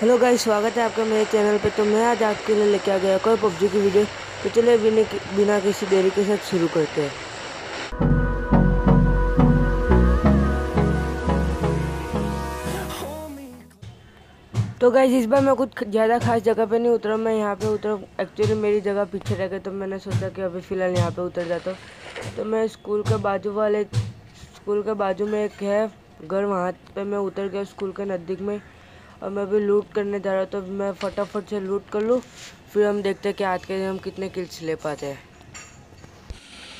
Hello guys, स्वागत है आपका मेरे चैनल पे। तो मैं आज आपके लिए लेके आ गया कोई पबजी की वीडियो। तो चलिए बिना बिना किसी देरी के साथ शुरू करते हैं। तो गाइज़ इस बार मैं कुछ ज़्यादा खास जगह पे नहीं उतरा। मैं यहाँ पे उतरा एक्चुअली मेरी जगह पीछे रह गई तो मैंने सोचा कि अभी फ़िलहाल यहाँ पे उतर जाता हूँ। तो मैं स्कूल के बाजू वाले स्कूल के बाजू में एक है, घर वहाँ पे मैं उतर गया स्कूल के नज़दीक में। और मैं अभी लूट करने जा रहा हूँ तो मैं फटाफट से लूट कर लूँ। फिर हम देखते हैं कि आज के दिन हम कितने किल्स ले पाते हैं।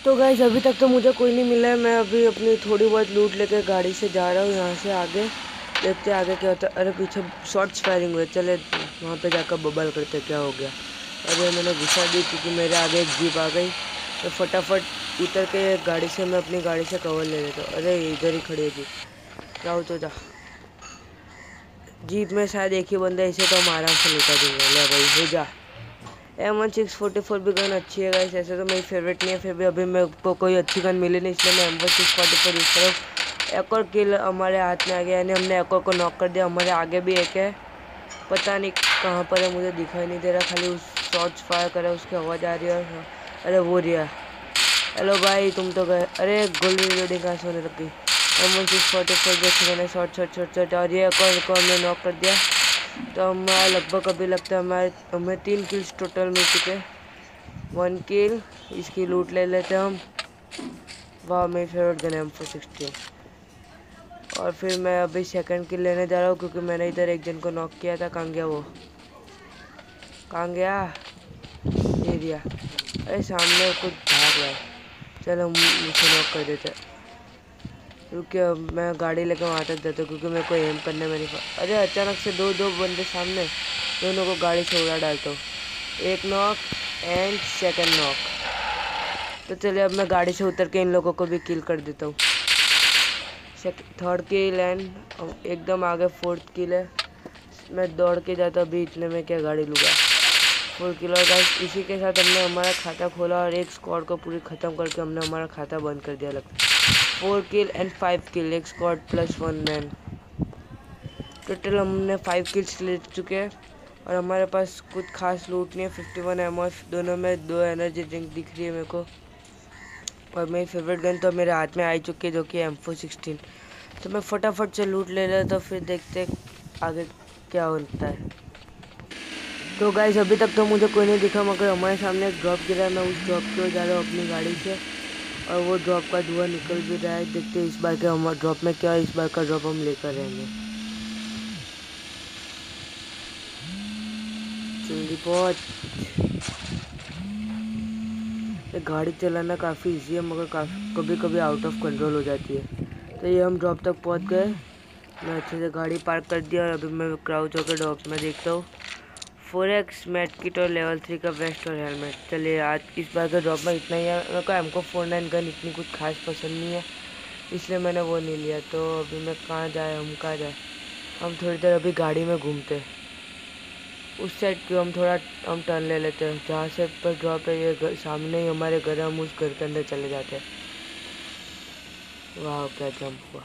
तो गाइज़ अभी तक तो मुझे कोई नहीं मिला है। मैं अभी अपनी थोड़ी बहुत लूट लेकर गाड़ी से जा रहा हूँ, यहाँ से आगे। देखते आगे क्या होता है। अरे, पीछे शॉर्ट्स फायरिंग हुए। चले, वहाँ पे जाकर बबल करते क्या हो गया। अरे, मैंने घुसा दी क्योंकि मेरे आगे एक जीप आ गई। तो फटाफट उतर के गाड़ी से, मैं अपनी गाड़ी से कवर ले लेता हूँ। अरे, इधर ही खड़ी है जीप जाओ तो जा। जीप में शायद एक ही बंदा इसे तो हम आराम से लेकर देंगे ले भाई, हो जा। M one six forty four भी गन अच्छी है गाइस ऐसे तो मेरी फेवरेट नहीं है, फिर भी अभी मेरे को कोई अच्छी गन मिली नहीं, इसलिए मैं M one six forty four use करूँ एक और किल हमारे हाथ में आ गया, यानी हमने एक और को नॉक कर दिया, हमारे आगे भी एक है। पता नहीं कहाँ पर है, मुझे दिखाई नहीं दे रहा, खाली उस शॉर्ट्स फायर करे उसकी आवाज़ आ रही है अरे वो रिया हेलो भाई, तुम तो गए, अरे गोल्ड रिलोडिंग कहाँ से होने लग गई। एम सिक्स फोर्टी फोर देखिए मैंने शॉर्ट शॉर्ट शॉर्ट शॉर्ट और ये और को हमने नॉक कर दिया? तो हमारा लगभग अभी लगता है हमारे, हमें तीन किल्स टोटल मिल चुके वन किल इसकी लूट ले लेते हम। वाह, मेरी फेवरेट गन है एम फोर सिक्सटीन और फिर मैं अभी सेकंड किल लेने जा रहा हूँ, क्योंकि मैंने इधर एक जन को नॉक किया था। कहाँ गया वो? कहाँ गया? ये दिया अरे सामने कुछ भाग रहा है। चलो मुझे नॉक कर देते रुकिए मैं गाड़ी लेकर वहाँ तक जाता हूँ, क्योंकि मेरे को एम करने में नहीं अरे अचानक से दो दो बंदे सामने, दोनों को गाड़ी से उड़ा डालता हूँ। एक नॉक एंड सेकंड नॉक तो चलिए अब मैं गाड़ी से उतर के इन लोगों को भी किल कर देता हूँ। थर्ड किल एंड एकदम आगे फोर्थ किल है। मैं दौड़ के जाता अभी इतने में क्या गाड़ी लूँगा। फोर किलो गाइस इसी के साथ हमने हमारा खाता खोला और एक स्क्वाड को पूरी ख़त्म करके हमने हमारा खाता बंद कर दिया लगता four kill and five kill, एक squad plus one man total हमने फाइव किल्स ले चुके हैं और हमारे पास कुछ खास लूट नहीं है फिफ्टी वन एम दोनों में दो एनर्जी ड्रिंक दिख रही है मेरे को। और मेरी फेवरेट गन तो मेरे हाथ में आई चुकी है जो कि एम फोर सिक्सटीन तो मैं फटाफट से लूट ले रहा तो फिर देखते आगे क्या होता है। तो गाइस अभी तक तो मुझे कोई नहीं दिखा, मगर हमारे सामने एक ड्रॉप गिरा है, मैं उस ड्रॉप की ओर जा रहा हूँ अपनी गाड़ी से। और वो ड्रॉप का धुआँ निकल भी रहा है। देखते इस बार के हमारे ड्रॉप में क्या, इस बार का ड्रॉप हम लेकर रहेंगे जल्दी बहुत। गाड़ी चलाना काफ़ी इजी है, मगर काफ़ी कभी कभी आउट ऑफ़ कंट्रोल हो जाती है। तो ये हम ड्रॉप तक पहुँच गए। मैं अच्छे से गाड़ी पार्क कर दिया और अभी मैं क्राउच होकर ड्रॉप में देखता हूँ। फोर एक्स मेट किट और लेवल थ्री का बेस्ट और हेलमेट चलिए आज इस बार का ड्रॉप में इतना ही है। मेरे को एमको फोर नाइन गन इतनी कुछ खास पसंद नहीं है इसलिए मैंने वो नहीं लिया। तो अभी मैं कहाँ जाए हम कहाँ जाए? हम थोड़ी देर अभी गाड़ी में घूमते उस साइड क्यों हम थोड़ा हम टर्न ले लेते हैं। जहाँ से पर ड्रॉप है ये घर, सामने ही हमारे घर हम उस घर के अंदर चले जाते हैं। वाह क्या जंप हुआ।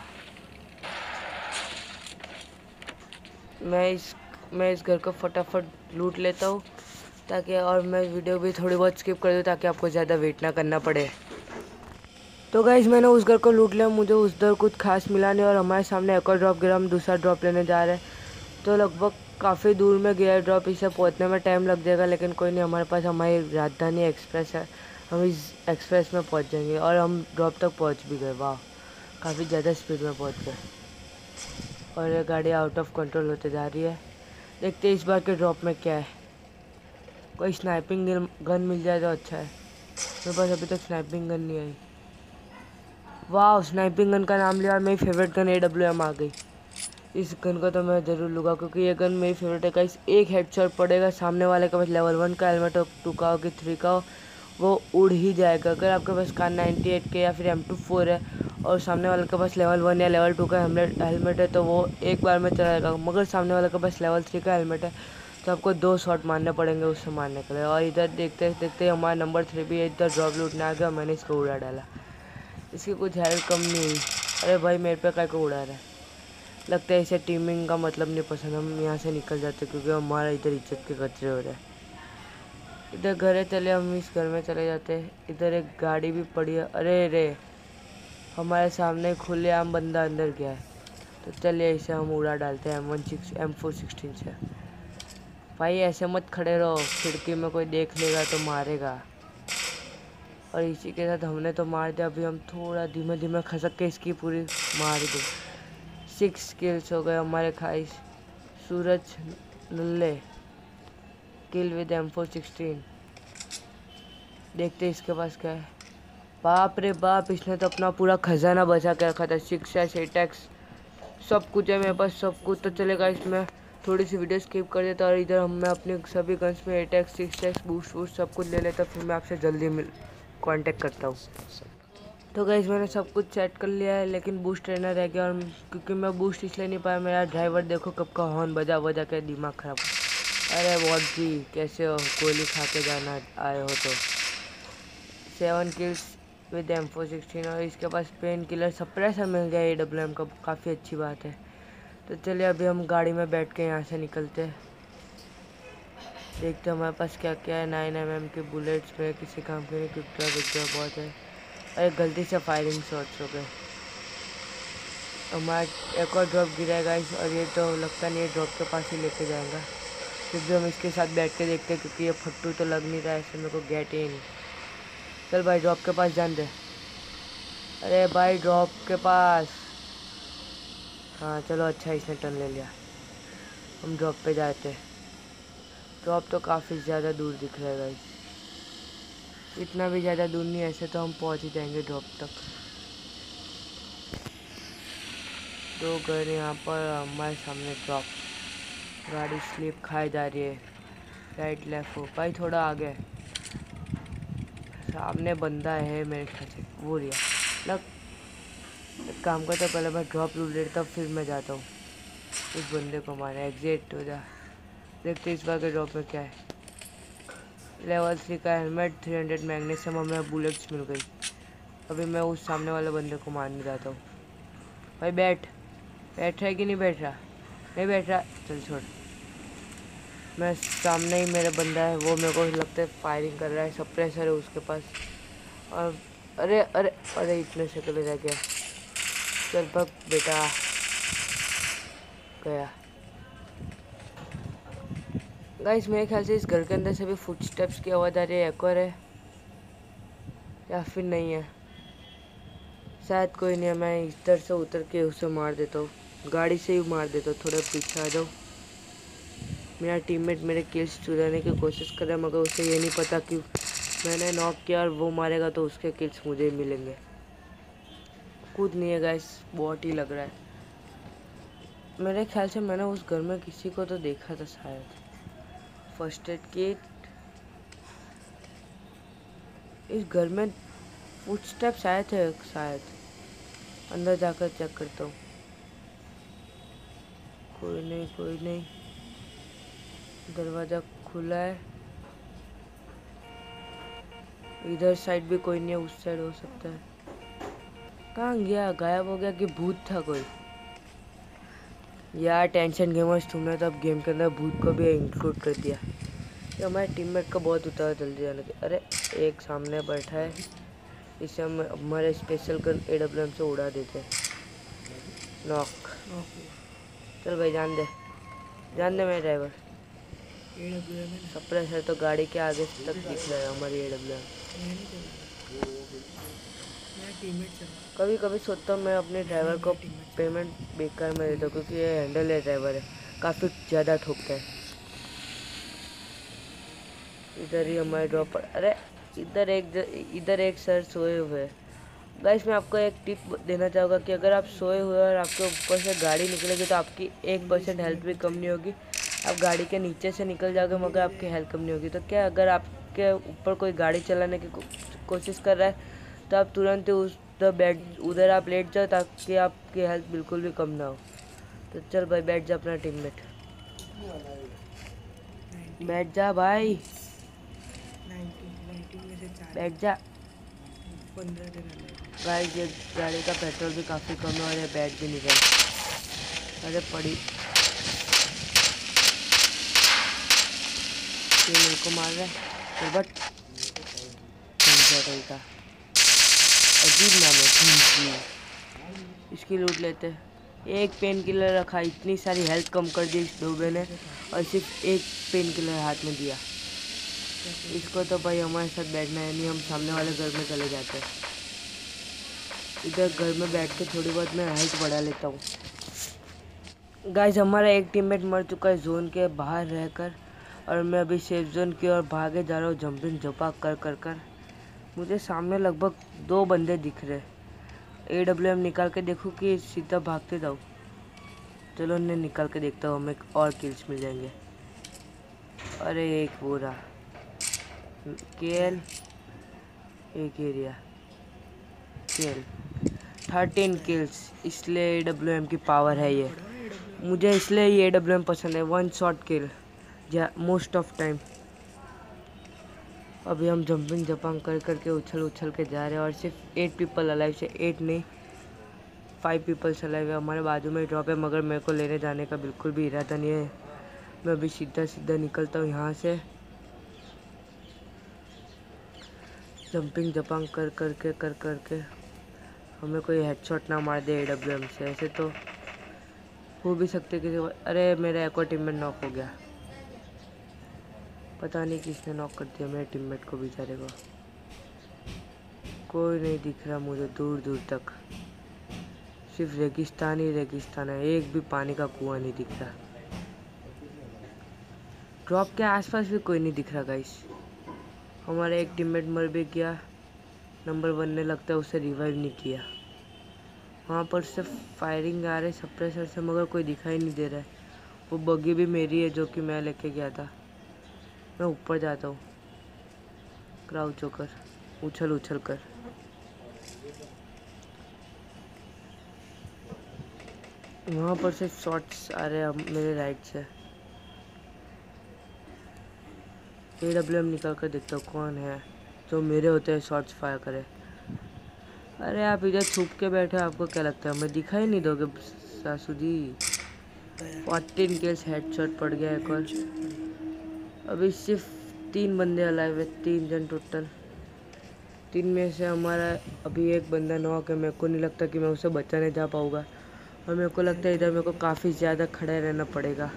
मैं इस मैं इस घर को फटाफट लूट लेता हूँ ताकि, और मैं वीडियो भी थोड़ी बहुत स्किप कर दूँ ताकि आपको ज़्यादा वेट ना करना पड़े। तो गाइज़ मैंने उस घर को लूट लिया। मुझे उस दर कुछ खास मिला नहीं और हमारे सामने एक और ड्रॉप गिरा। हम दूसरा ड्रॉप लेने जा रहे हैं। तो लगभग काफ़ी दूर में गया ड्रॉप इसे पहुँचने में टाइम लग जाएगा, लेकिन कोई नहीं, हमारे पास हमारी राजधानी एक्सप्रेस है। हम इस एक्सप्रेस में पहुँच जाएँगे और हम ड्रॉप तक पहुँच भी गए। वाह, काफ़ी ज़्यादा स्पीड में पहुँच गए। और ये गाड़ी आउट ऑफ़ कंट्रोल होते जा रही है। देखते हैं इस बार के ड्रॉप में क्या है। कोई स्नाइपिंग गन मिल जाए तो अच्छा है। मेरे पास अभी तक स्नाइपिंग गन नहीं आई। वाह स्नाइपिंग गन का नाम लिया और मेरी favourite gun A W M आ गई। इस गन को तो मैं ज़रूर लूँगा क्योंकि ये गन मेरी फेवरेट है। इस एक हेडशॉट पड़ेगा, सामने वाले के पास लेवल वन का हेलमेट हो टू का हो कि थ्री का हो, वो उड़ ही जाएगा। अगर आपके पास कार नाइन्टी एट के या फिर एम टू फोर है और सामने वाले के पास लेवल वन या लेवल टू का हेलमेट हेलमेट है तो वो एक बार में चलाएगा। मगर सामने वाले के पास लेवल थ्री का हेलमेट है तो आपको दो शॉट मारने पड़ेंगे उससे मारने के लिए। और इधर देखते देखते हमारा नंबर थ्री भी इधर ड्रॉप लूटने आ गया, मैंने इसको उड़ा डाला। इसकी कुछ हेल्प कम नहीं हुई। अरे भाई, मेरे पे काय को उड़ा रहा है। लगता है इसे टीमिंग का मतलब नहीं पसंद। हम यहाँ से निकल जाते क्योंकि हमारा इधर इज़्ज़त के कचरे हो रहे हैं। इधर घर चले हम इस घर में चले जाते इधर एक गाड़ी भी पड़ी है। अरे रे हमारे सामने खुले आम बंदा अंदर गया है। तो चलिए इसे हम उड़ा डालते हैं M one six M four sixteen से। भाई ऐसे मत खड़े रहो, खिड़की में कोई देख लेगा तो मारेगा। और इसी के साथ हमने तो मार दिया, अभी हम थोड़ा धीमे धीमे खसक के इसकी पूरी मार दी। सिक्स किल्स हो गए हमारे खाई Suraj नल्ले kill with M four sixteen देखते इसके पास क्या है। बाप रे बाप, इसने तो अपना पूरा खजाना बचा के रखा था सिक्स एस एट एक्स सब कुछ है मेरे पास, सब कुछ तो चलेगा इसमें। थोड़ी सी वीडियो स्किप कर देता और इधर हम मैं अपने सभी गन्स में एट एक्स सिक्स टैक्स बूस्ट वूस्ट सब कुछ ले लेता, फिर मैं आपसे जल्दी मिल कांटेक्ट करता हूँ। तो गैस मैंने सब कुछ सेट कर लिया है, लेकिन बूस्ट ट्रेनर रह गया और क्योंकि मैं बूस्ट इसलिए नहीं पाया, मेरा ड्राइवर देखो कब का हॉर्न बजा बजा के दिमाग ख़राब अरे वॉट जी कैसे हो? कोहली खा के जाना, आए हो तो। Seven kills with M four sixteen और इसके पास पेन किलर सप्रेसर मिल गया ए डब्ल्यू एम का, काफ़ी अच्छी बात है। तो चलिए अभी हम गाड़ी में बैठ के यहाँ से निकलते हैं। देखते हमारे पास क्या क्या है। नाइन एम एम के बुलेट्स में किसी काम के लिए क्योंकि विक्टर बहुत है। अरे गलती से फायरिंग शॉट्स हो गए। हमारा एक और ड्रॉप गिरेगा इस और ये तो लगता नहीं है ड्रॉप के पास ही लेके जाएगा। फिर भी हम इसके साथ बैठ के देखते हैं, क्योंकि ये फट्टू तो लग नहीं रहा है, ऐसे मेरे को गेट इन चल भाई ड्रॉप के पास जान दे। अरे भाई ड्रॉप के पास। हाँ चलो अच्छा इसने टर्न ले लिया। हम ड्रॉप पे जाते ड्रॉप तो काफ़ी ज़्यादा दूर दिख रहा है गाइस इतना भी ज़्यादा दूर नहीं, ऐसे तो हम पहुँच ही जाएँगे ड्रॉप तक। दो घर यहाँ पर, हमारे सामने ड्रॉप गाड़ी स्लिप खाई जा रही है। राइट लेफ़्ट हो भाई, थोड़ा आगे। सामने बंदा है मेरे ख्याल से, वो लिया। लग, एक काम करता पहले मैं ड्रॉप लूट लेता फिर मैं जाता हूँ। उस बंदे को मारा एग्जिट हो जा। देखते इस बार के ड्रॉप में क्या है। लेवल थ्री का हेलमेट थ्री हंड्रेड मैग्नेशियम हमें बुलेट्स मिल गई। अभी मैं उस सामने वाले बंदे को मारने जाता हूँ। भाई बैठ। बैठ रहा है कि नहीं बैठ रहा? नहीं बैठ रहा? चल छोड़। मैं सामने ही मेरा बंदा है, वो मेरे को लगता है फायरिंग कर रहा है, सब प्रेशर है उसके पास। और अरे अरे अरे, इतने से चले रह गया। चल पक बेटा। गया। गाइस मेरे ख्याल से इस घर के अंदर से भी फुट स्टेप्स की आवाज़ आ रही है एक और है। या फिर नहीं है। शायद कोई नहीं है, मैं इधर से उतर के उसे मार देता हूँ। गाड़ी से ही मार देता हूँ, थोड़ा पीछे आ जाओ। मेरा टीममेट मेरे किल्स चुराने की कोशिश कर रहा है, मगर उसे ये नहीं पता कि मैंने नॉक किया और वो मारेगा तो उसके किल्स मुझे मिलेंगे। कूद नहीं है गैस बहुत ही लग रहा है। मेरे ख्याल से मैंने उस घर में किसी को तो देखा था शायद। फ़र्स्ट एड किट इस घर में फुट स्टेप्स आए थे शायद। अंदर जाकर चेक करता हूँ। कोई नहीं कोई नहीं। दरवाज़ा खुला है। इधर साइड भी कोई नहीं है उस साइड हो सकता है। कहाँ गया? गायब हो गया कि भूत था कोई? यार टेंशन गेमर्स तुमने तो अब गेम के अंदर भूत को भी इंक्लूड कर दिया। ये हमारे टीममेट का बहुत उतार जल्दी जाने के अरे एक सामने बैठा है। इसे हम हमारे special gun A W M से उड़ा देते हैं। नॉक चल भाई जान दे। जान दे मेरे ड्राइवर सप्रेसर तो गाड़ी के आगे तक दिख रहा है हमारी ए डब्ल्यू कभी कभी सोचता हूँ मैं अपने ड्राइवर को पेमेंट बेकार में देता हूँ क्योंकि ये हैंडल है, ड्राइवर है। काफ़ी ज़्यादा ठोकता है। इधर ही हमारे ड्रॉप अरे, इधर एक इधर एक सर सोए हुए गाइस मैं आपको एक टिप देना चाहूँगा कि अगर आप सोए हुए और आपके ऊपर से गाड़ी निकलेगी तो आपकी एक परसेंट हेल्थ भी कम नहीं होगी। आप गाड़ी के नीचे से निकल जाओगे, मगर आपकी हेल्प कम नहीं होगी। तो क्या अगर आपके ऊपर कोई गाड़ी चलाने की कोशिश कर रहा है तो आप तुरंत उस तो बेड उधर आप लेट जाओ ताकि आपकी हेल्थ बिल्कुल भी कम ना हो। तो चल भाई, बैठ जा अपना टीममेट बैठ जा भाई। बैठ जा। भाई, ये गाड़ी का पेट्रोल भी काफ़ी कम है और ये बैठ भी नहीं गए अरे पड़ी ये मेरे को मार रहा है। बट का अजीब नाम है। इसकी लूट लेते हैं। एक पेन किलर रखा इतनी सारी हेल्थ कम कर दी इस डोबे ने और सिर्फ़ एक पेन किलर हाथ में दिया। इसको तो भाई हमारे साथ बैठना है नहीं हम सामने वाले घर में चले जाते हैं। इधर घर में बैठ के थोड़ी बहुत मैं हेल्थ बढ़ा लेता हूँ। गाइज़ हमारा एक टीममेट मर चुका है जोन के बाहर रहकर। और मैं अभी सेफ़ जोन की ओर भागे जा रहा हूँ, जंपिंग झपा कर कर कर। मुझे सामने लगभग दो बंदे दिख रहे ए डब्ल्यू एम निकाल के देखूँ कि सीधा भागते जाऊँ चलो उन्हें निकाल के देखता हूँ, हमें और किल्स मिल जाएँगे। अरे, एक पूरा केल एक एरिया केल थर्टीन किल्स इसलिए ए डब्ल्यू एम की पावर है ये। मुझे इसलिए ये डब्ल्यू एम पसंद है one shot kill most of time अभी हम जंपिंग जपांग कर करके उछल उछल के जा रहे हैं और सिर्फ़ एट पीपल अलाइव से एट नहीं फाइव पीपल्स अलाइव है। हमारे बाजू में ड्रॉप है, मगर मेरे को लेने जाने का बिल्कुल भी इरादा नहीं है। मैं अभी सीधा सीधा निकलता हूँ यहाँ से। जंपिंग जपांग कर करके कर करके। हमें कोई हेडशॉट ना मार दे ए डब्ल्यू एम से। ऐसे तो हो भी सकते किसी अरे, मेरा एक टीम में नॉक हो गया। पता नहीं किसने नॉक कर दिया, मेरे टीममेट को बेचारे को। कोई नहीं दिख रहा मुझे दूर दूर तक। सिर्फ़ रेगिस्तान ही रेगिस्तान है, एक भी पानी का कुआँ नहीं दिख रहा। ड्रॉप के आसपास भी कोई नहीं दिख रहा गाइस हमारा एक टीममेट मर भी गया नंबर वन ने लगता है उसे रिवाइव नहीं किया। वहाँ पर सिर्फ़ फायरिंग आ रही सप्रेसर से, मगर कोई दिखाई नहीं दे रहा है। वो बगी भी मेरी है, जो कि मैं लेके गया था। मैं ऊपर जाता हूँ। क्राउच होकर उछल उछल कर। वहाँ पर से शॉट्स आ रहे हैं मेरे राइट से। ए डब्ल्यू एम निकल कर देखता हूँ कौन है, जो मेरे होते हैं शॉट्स फायर करे। अरे आप इधर छुप के बैठे आपको क्या लगता है? मैं दिखाई नहीं दोगे, सासू जी? फोर्टीन केस हेडशॉट पड़ गया एक और। अभी सिर्फ़ तीन बंदे अलाइव है, तीन जन टोटल तीन में से हमारा अभी एक बंदा नॉक है मेरे को नहीं लगता कि मैं उसे बचाने जा पाऊँगा। और मेरे को लगता है इधर मेरे को काफ़ी ज़्यादा खड़े रहना पड़ेगा।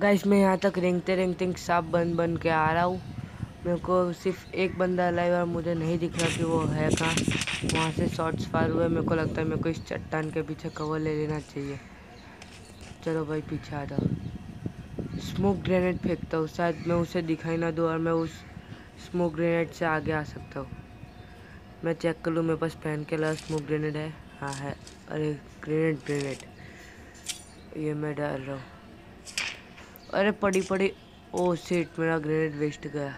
गाइस मैं यहाँ तक रेंगते रेंगते साफ़ बन बन के आ रहा हूँ। मेरे को सिर्फ़ एक बंदा अलाइव और मुझे नहीं दिख रहा कि वो है कहाँ। वहाँ से शॉर्ट्स फायर हुए, मेरे को लगता है मेरे को इस चट्टान के पीछे कवर ले लेना चाहिए। चलो भाई, पीछे आ जाओ। स्मोक ग्रेनेड फेंकता हूँ। शायद मैं उसे दिखाई ना दूँ और मैं उस स्मोक ग्रेनेड से आगे आ सकता हूँ। मैं चेक कर लूँ, मेरे पास पेन के अलावा स्मोक ग्रेनेड है? हाँ है। अरे, ग्रेनेड ग्रेनेड। ये मैं डाल रहा हूँ। अरे, पड़ी पड़ी। ओ सीट मेरा ग्रेनेड वेस्ट गया।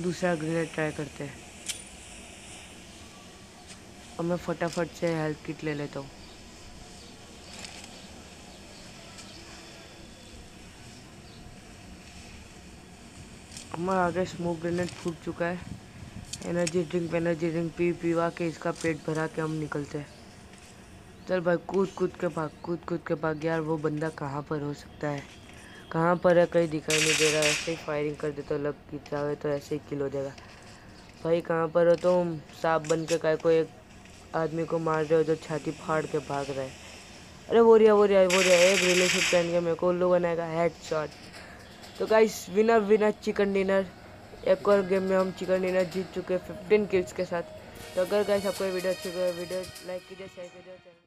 दूसरा ग्रेनेड ट्राई करते हैं। और मैं फटाफट से हेल्थ किट ले लेता हूँ। हमारा आगे स्मोक ग्रेनेड फूट चुका है। एनर्जी ड्रिंक एनर्जी ड्रिंक पी, पीवा के इसका पेट भरा के हम निकलते हैं। चल भाई, कूद कूद के भाग, कूद कूद के भाग। यार, वो बंदा कहाँ पर हो सकता है? कहाँ पर है? कहीं दिखाई नहीं दे रहा, ऐसे ही फायरिंग कर दे तो लग जाए तो ऐसे ही किल हो जाएगा। भाई, कहाँ पर हो तुम? सांप बन के काय को एक आदमी को मार रहे हो जो छाती फाड़ के भाग रहा अरे, वो रिया वो रिया वो रिया, एक रिलेशन पहन के मेरे को उल्लू बनाएगा हेड शॉट तो guys winner winner chicken dinner एक और गेम में हम चिकन डिनर जीत चुके हैं फिफ्टीन किल्स के साथ। तो अगर गाइस आपको वीडियो अच्छी लगे वीडियो लाइक कीजिए शेयर कीजिए